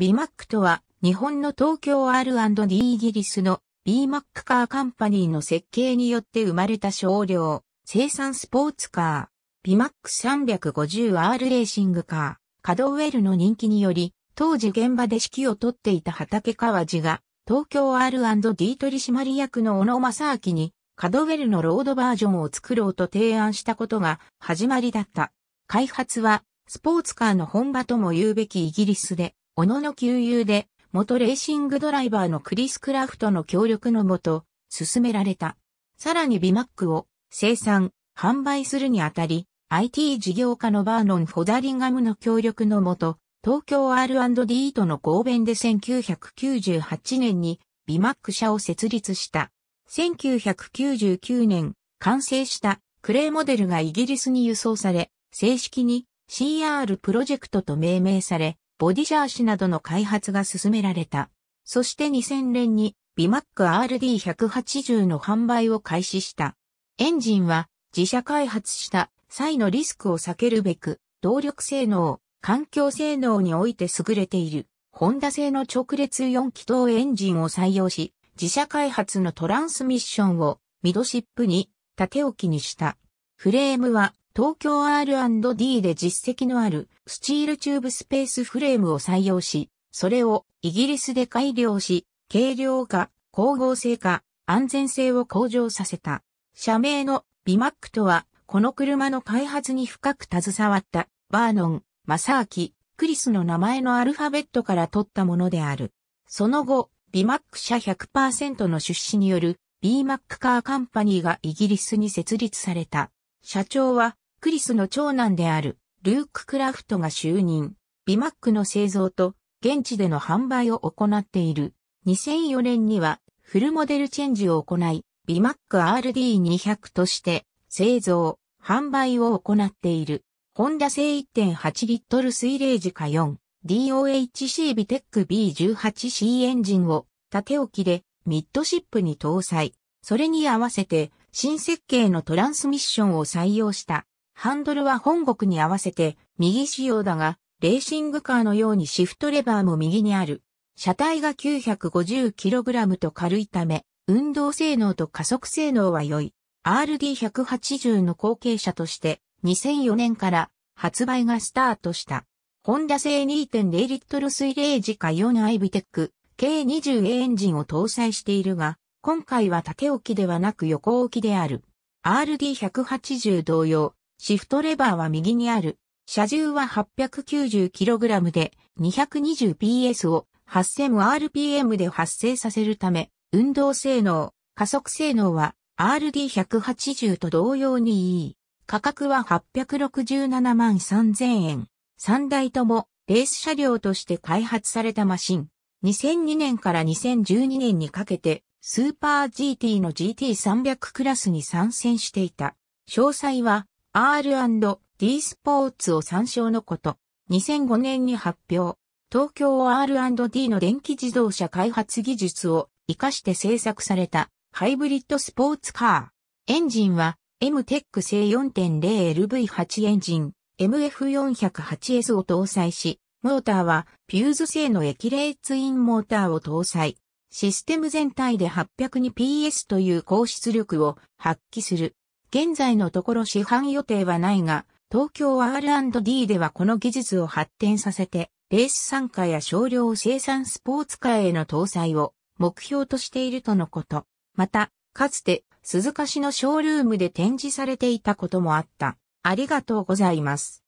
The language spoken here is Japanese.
ビマックとは日本の東京 R&D イギリスの B マックカーカンパニーの設計によって生まれた少量生産スポーツカー。ビマック 350R レーシングカー。カドウェルの人気により、当時現場で指揮を執っていた畑川寺が、東京 R&D 取締役の小野正明に、カドウェルのロードバージョンを作ろうと提案したことが始まりだった。開発は、スポーツカーの本場とも言うべきイギリスで、小野の給油で、元レーシングドライバーのクリス・クラフトの協力のもと、進められた。さらにビマックを生産、販売するにあたり、IT 事業家のバーノン・フォダリンガムの協力のもと、東京 R&D との合弁で1998年にビマック社を設立した。1999年、完成したクレーモデルがイギリスに輸送され、正式に CR プロジェクトと命名され、ボディシャーシなどの開発が進められた。そして2000年に BMAC RD180 の販売を開始した。エンジンは自社開発した際のリスクを避けるべく、動力性能、環境性能において優れている、ホンダ製の直列4気筒エンジンを採用し、自社開発のトランスミッションをミドシップに縦置きにした。フレームは東京 R&D で実績のあるスチールチューブスペースフレームを採用し、それをイギリスで改良し、軽量化、光合成化、安全性を向上させた。社名のビマックとは、この車の開発に深く携わったバーノン、マサーキ、クリスの名前のアルファベットから取ったものである。その後、ビマック社100%の出資による B マックカーカンパニーがイギリスに設立された。社長はクリスの長男であるルーク・クラフトが就任。ビマックの製造と現地での販売を行っている。2004年にはフルモデルチェンジを行い、ビマック RD200 として製造、販売を行っている。ホンダ製1.8リットル水冷時化4 DOHC ビテック B18C エンジンを縦置きでミッドシップに搭載。それに合わせて新設計のトランスミッションを採用したハンドルは本国に合わせて右仕様だが、レーシングカーのようにシフトレバーも右にある。車体が 950kg と軽いため、運動性能と加速性能は良い。RD180 の後継者として2004年から発売がスタートした。ホンダ製2.0リットル水冷時化 4i ビテック K20A エンジンを搭載しているが、今回は縦置きではなく横置きである。RD180 同様、シフトレバーは右にある。車重は 890kg で 220PS を 8000rpm で発生させるため、運動性能、加速性能は RD180 と同様にいい。価格は867万3000円。3台ともレース車両として開発されたマシン。2002年から2012年にかけてスーパー GT の GT300 クラスに参戦していた。詳細は R&D スポーツを参照のこと。2005年に発表。東京 R&D の電気自動車開発技術を活かして製作されたハイブリッドスポーツカー。エンジンは M-TEC 製 4.0LV8 エンジン MF408S を搭載し、モーターはピューズ製の液冷ツインモーターを搭載。システム全体で 802PS という高出力を発揮する。現在のところ市販予定はないが、東京 R&D ではこの技術を発展させて、レース参加や少量生産スポーツカーへの搭載を目標としているとのこと。また、かつて鈴鹿市のショールームで展示されていたこともあった。ありがとうございます。